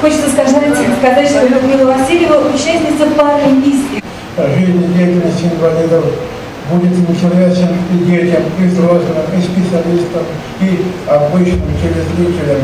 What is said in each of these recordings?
Хочется сказать, сказать, что Людмила Васильева участница Паралимпийских. Жизнедеятельность инвалидов будет интересен и детям, и взрослым, и специалистам, и обычным телезрителям.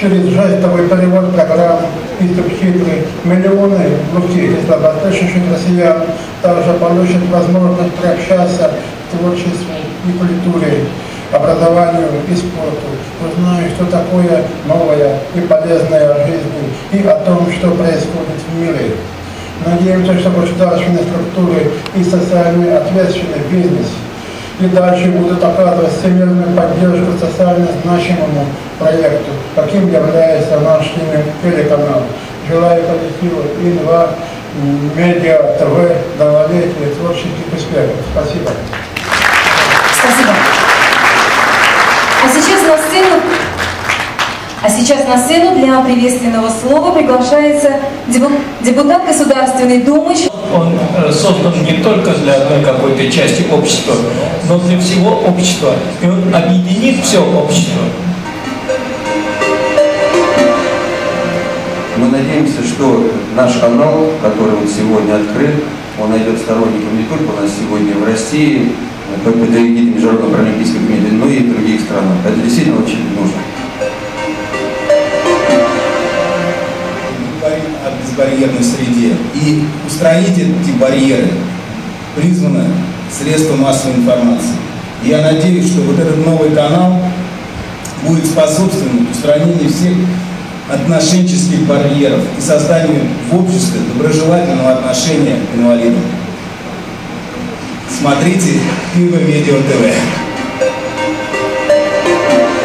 Через жестовый перевод программ и субтитры миллионы глухих и слаботочащих россиян также получат возможность приобщаться к творчеству и культуре, образованию и спорту, узнают, что такое новое и полезное в жизни и о том, что происходит в мире. Надеемся, что государственные структуры и социальный ответственный бизнес и дальше будут оказывать всемирную поддержку социально значимому проекту, каким является наш телеканал. Желаю коллективу ИНВА, Медиа, ТВ, долголетия, творческих успехов. Спасибо. Спасибо. А сейчас на сцену а сейчас на сцену для приветственного слова приглашается депутат Государственной Думы. Он э, создан не только для одной какой-то части общества, но для всего общества. И он объединит все общество. Мы надеемся, что наш канал, который вот сегодня открыт, он найдет сторонников не только у нас сегодня в России, по эгидой Международного паралимпийского комитета, но и в других странах. Это действительно очень нужно. О безбарьерной среде. И устранить эти барьеры призвано средства массовой информации. И я надеюсь, что вот этот новый канал будет способствовать устранению всех отношенческих барьеров и созданию в обществе доброжелательного отношения к инвалидам. Смотрите Пиво Медиа ТВ.